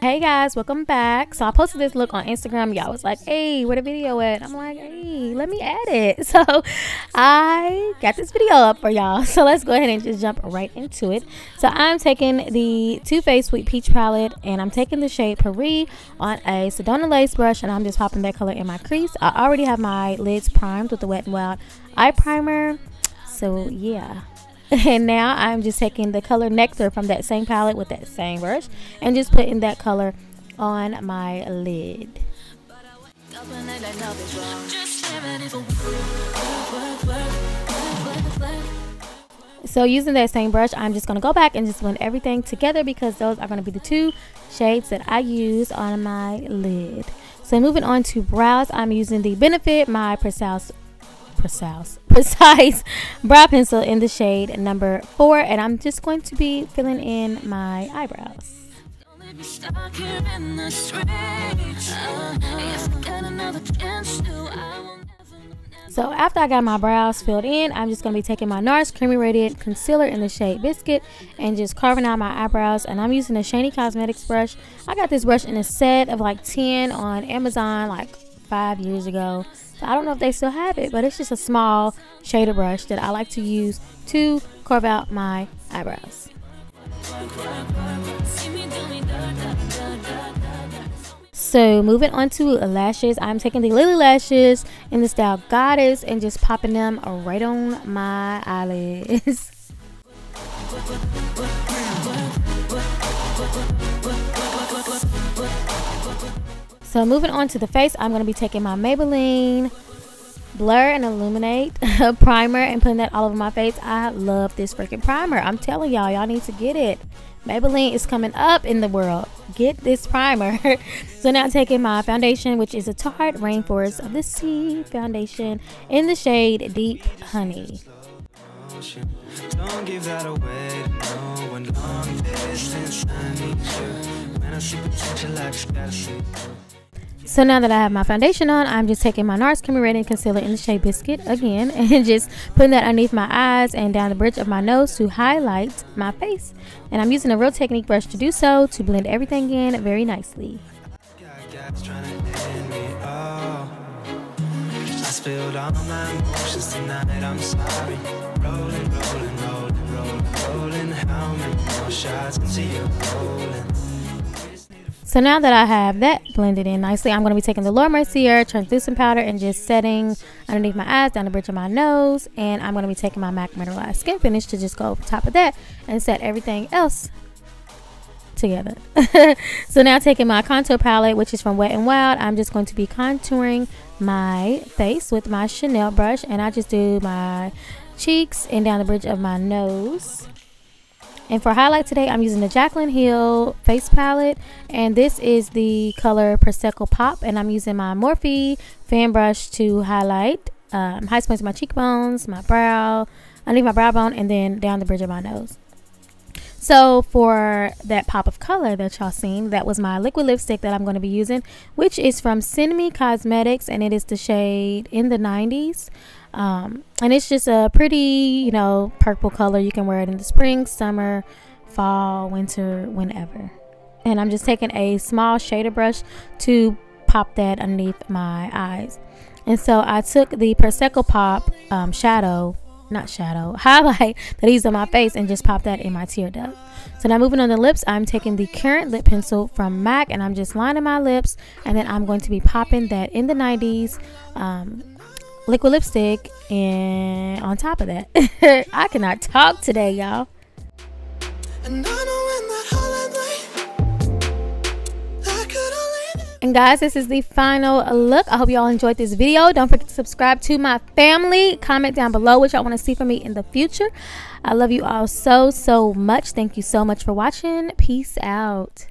Hey guys, welcome back. So I posted this look on Instagram. Y'all was like, hey, where the video at? I'm like, hey, let me add it. So I got this video up for y'all. So let's go ahead and just jump right into it. So I'm taking the Too Faced Sweet Peach palette and I'm taking the shade Paris on a Sedona Lace brush and I'm just popping that color in my crease. I already have my lids primed with the Wet n Wild eye primer. So yeah, and now I'm just taking the color Nectar from that same palette with that same brush and just putting that color on my lid. So using that same brush, I'm just going to go back and just blend everything together because those are going to be the two shades that I use on my lid. So moving on to brows, I'm using the Benefit My Precise precise precise brow pencil in the shade number four and I'm just going to be filling in my eyebrows so after I got my brows filled in, I'm just going to be taking my NARS Creamy Radiant Concealer in the shade Biscuit and just carving out my eyebrows. And I'm using a Shany Cosmetics brush. I got this brush in a set of like 10 on Amazon like five years ago. I don't know if they still have it, but it's just a small shader brush that I like to use to carve out my eyebrows. So moving on to lashes, I'm taking the Lily lashes in the style Goddess and just popping them right on my eyelids. So moving on to the face, I'm going to be taking my Maybelline Blur and Illuminate primer and putting that all over my face. I love this freaking primer. I'm telling y'all, y'all need to get it. Maybelline is coming up in the world. Get this primer. so now taking my foundation, which is a Tarte Rainforest of the Sea foundation in the shade Deep Honey. Don't give that away no one long distance I need you when I see potential I just gotta see so now that I have my foundation on, I'm just taking my NARS Creamy Radiant Concealer in the shade Biscuit again and just putting that underneath my eyes and down the bridge of my nose to highlight my face. And I'm using a Real Technique brush to do so to blend everything in very nicely. Rolling, rolling, rolling, rolling, How many more shots you're rolling so now that I have that blended in nicely, I'm going to be taking the Laura Mercier translucent powder and just setting underneath my eyes, down the bridge of my nose. And I'm going to be taking my MAC Mineralized Skin Finish to just go over top of that and set everything else together. so now taking my contour palette, which is from Wet n Wild, I'm just going to be contouring my face with my Chanel brush. And I just do my cheeks and down the bridge of my nose. And for highlight today, I'm using the Jaclyn Hill face palette. And this is the color Prosecco Pop. And I'm using my Morphe fan brush to highlight um, high points of my cheekbones, my brow, underneath my brow bone, and then down the bridge of my nose. So for that pop of color that y'all seen, that was my liquid lipstick that I'm going to be using, which is from Cinmi Cosmetics, and it is the shade in the 90s. Um, and it's just a pretty, you know, purple color. You can wear it in the spring, summer, fall, winter, whenever. And I'm just taking a small shader brush to pop that underneath my eyes. And so I took the Prosecco Pop um, shadow, not shadow, highlight that I on my face and just pop that in my tear duct. So now moving on the lips, I'm taking the current lip pencil from MAC and I'm just lining my lips. And then I'm going to be popping that in the 90s um, liquid lipstick and on top of that i cannot talk today y'all and guys this is the final look. I hope y'all enjoyed this video. Don't forget to subscribe to my family. Comment down below what y'all want to see from me in the future. I love you all so so much. Thank you so much for watching. Peace out